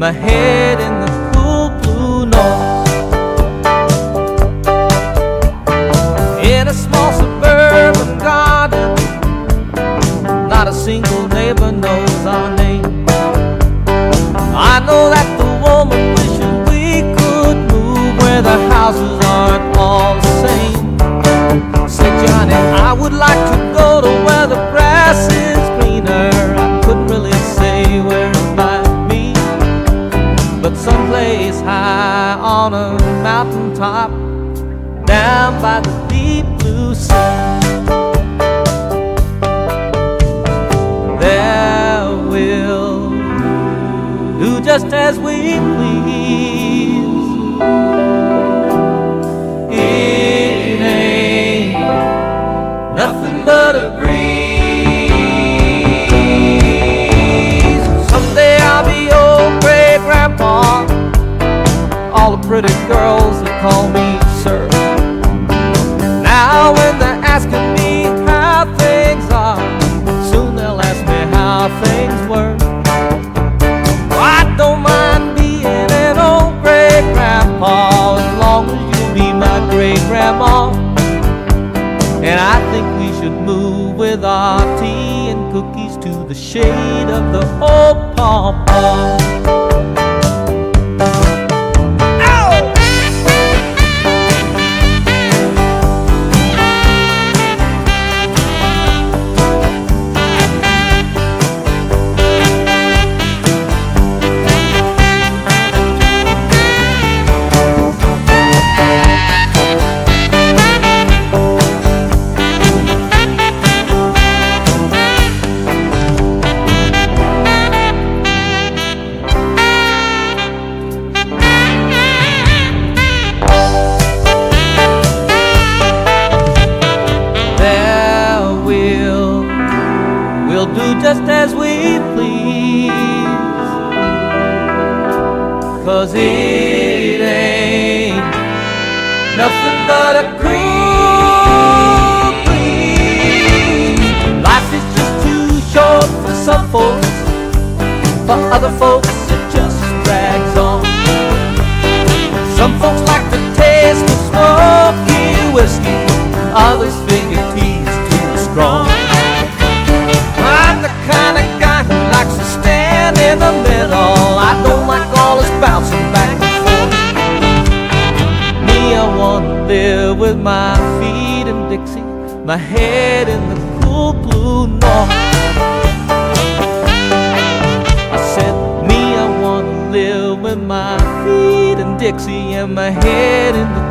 my head in the cool blue north. In a small suburban garden, not a single down by the deep blue sea. There we'll do just as we please. It ain't nothing but a breeze. Someday I'll be old great grandpa. All the pretty girls that call me sir. Things were. I don't mind being an old great grandpa as long as you'll be my great grandma. And I think we should move with our tea and cookies to the shade of the old pawpaw. We please. Cause it ain't nothing but a cruel breeze. Life is just too short for some folks, for other folks it just drags on. Some folks like the taste of smoky whiskey, others figure tea's too strong. With my feet in Dixie, my head in the cool blue north. I said, me, I wanna live with my feet in Dixie and my head in the